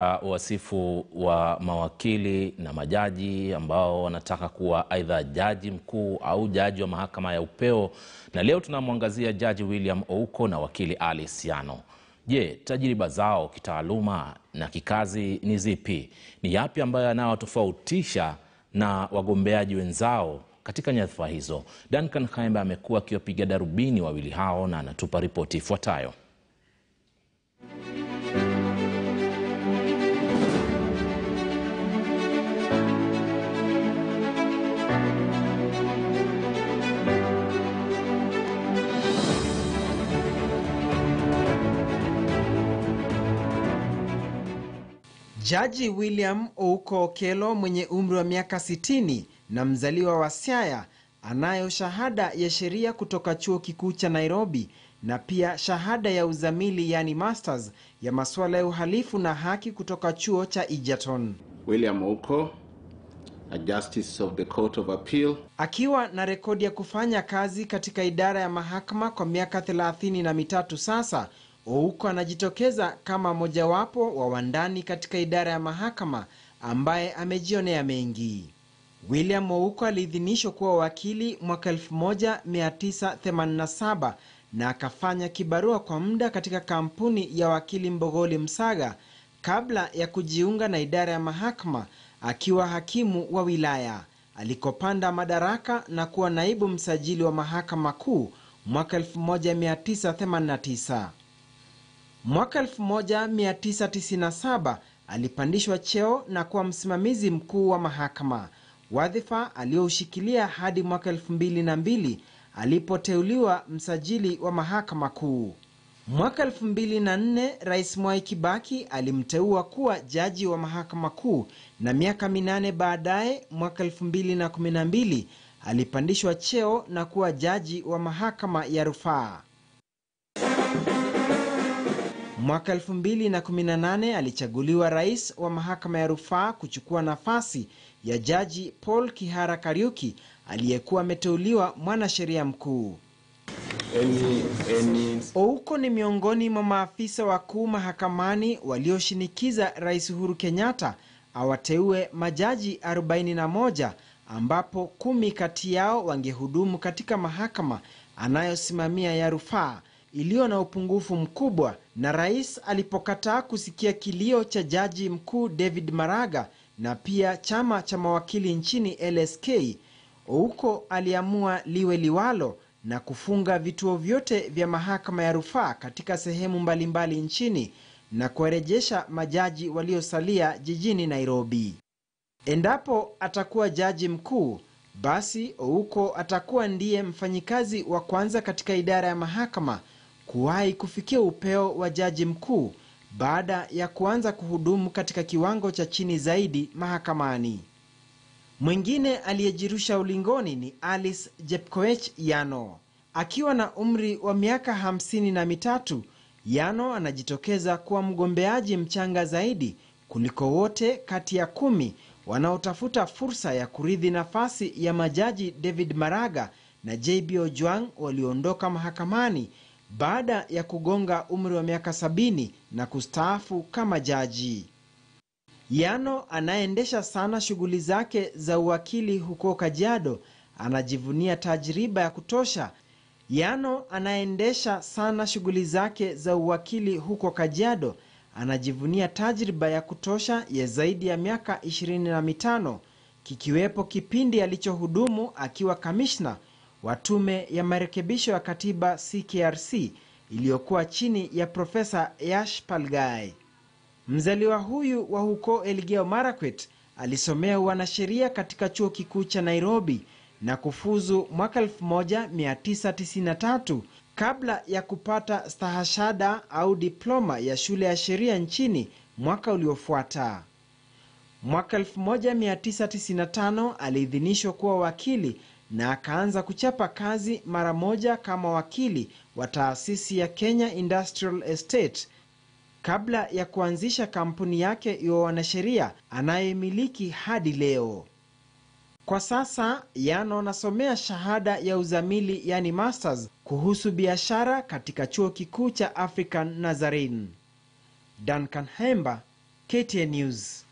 Uh, wasifu wa mawakili na majaji ambao wanataka kuwa aidha jaji mkuu au jaji wa mahakama ya upeo, na leo tunamwangazia Jaji William Ouko na wakili Ali Siano. Je, tajriba zao kitaaluma na kikazi ni zipi? Ni yapi ambayo yanayotofautisha na wagombeaji wenzao katika nyadhifa hizo? Duncan Khaemba amekuwa akiwapiga darubini wawili hao na anatupa ripoti ifuatayo. Jaji William Ouko Okello mwenye umri wa miaka 60 na mzaliwa wa Siaya anayo shahada ya sheria kutoka chuo kikuu cha Nairobi na pia shahada ya uzamili yani masters ya masuala ya uhalifu na haki kutoka chuo cha Egerton. William Ouko, a Justice of the Court of Appeal. Akiwa na rekodi ya kufanya kazi katika idara ya mahakama kwa miaka thelathini na mitatu sasa, Ouko anajitokeza kama mojawapo wa wandani katika idara ya mahakama ambaye amejionea mengi. William Ouko aliidhinishwa kuwa wakili mwaka 1987 na akafanya kibarua kwa muda katika kampuni ya wakili Mbogoli Msaga kabla ya kujiunga na idara ya mahakama akiwa hakimu wa wilaya alikopanda madaraka na kuwa naibu msajili wa mahakama kuu mwaka 1989. Mwaka 1997 alipandishwa cheo na kuwa msimamizi mkuu wa mahakama, wadhifa alioushikilia hadi mwaka 2002 alipoteuliwa msajili wa mahakama kuu. Mwaka 2004 Rais Mwai Kibaki alimteua kuwa jaji wa mahakama kuu na miaka minane baadaye, mwaka 2012 alipandishwa cheo na kuwa jaji wa mahakama ya rufaa. Mwaka 2018 alichaguliwa rais wa mahakama ya rufaa kuchukua nafasi ya jaji Paul Kihara Kariuki aliyekuwa ameteuliwa mwanasheria mkuu. Any, any... Ouko ni miongoni mwa maafisa wakuu mahakamani walioshinikiza Rais Uhuru Kenyatta awateue majaji 41 ambapo kumi kati yao wangehudumu katika mahakama anayosimamia ya rufaa iliyo na upungufu mkubwa, na rais alipokataa kusikia kilio cha jaji mkuu David Maraga na pia chama cha mawakili nchini LSK, Ouko aliamua liwe liwalo na kufunga vituo vyote vya mahakama ya rufaa katika sehemu mbalimbali mbali nchini na kuwarejesha majaji waliosalia jijini Nairobi. Endapo atakuwa jaji mkuu, basi Ouko atakuwa ndiye mfanyikazi wa kwanza katika idara ya mahakama kuwahi kufikia upeo wa jaji mkuu baada ya kuanza kuhudumu katika kiwango cha chini zaidi mahakamani. Mwingine aliyejirusha ulingoni ni Alice Jepkoech Yano. Akiwa na umri wa miaka hamsini na mitatu, Yano anajitokeza kuwa mgombeaji mchanga zaidi kuliko wote kati ya kumi wanaotafuta fursa ya kurithi nafasi ya majaji David Maraga na JB Ojwang walioondoka mahakamani baada ya kugonga umri wa miaka sabini na kustaafu kama jaji. Yano anayeendesha sana shughuli zake za uwakili huko Kajiado anajivunia tajriba ya kutosha. Yano anayeendesha sana shughuli zake za uwakili huko Kajiado anajivunia tajriba ya kutosha ya zaidi ya miaka 25 kikiwepo kipindi alichohudumu akiwa kamishna wa tume ya marekebisho ya katiba CKRC iliyokuwa chini ya Profesa Yash Palgai. Mzaliwa huyu wa huko Elgeyo Marakwet alisomea wanasheria katika chuo kikuu cha Nairobi na kufuzu mwaka 1993 kabla ya kupata stahashada au diploma ya shule ya sheria nchini mwaka uliofuata. Mwaka 1995 aliidhinishwa kuwa wakili na akaanza kuchapa kazi mara moja kama wakili wa taasisi ya Kenya Industrial Estate kabla ya kuanzisha kampuni yake ya wanasheria anayemiliki hadi leo. Kwa sasa Yano anasomea shahada ya uzamili yani masters kuhusu biashara katika chuo kikuu cha African Nazarene. Duncan Hemba, KTN News.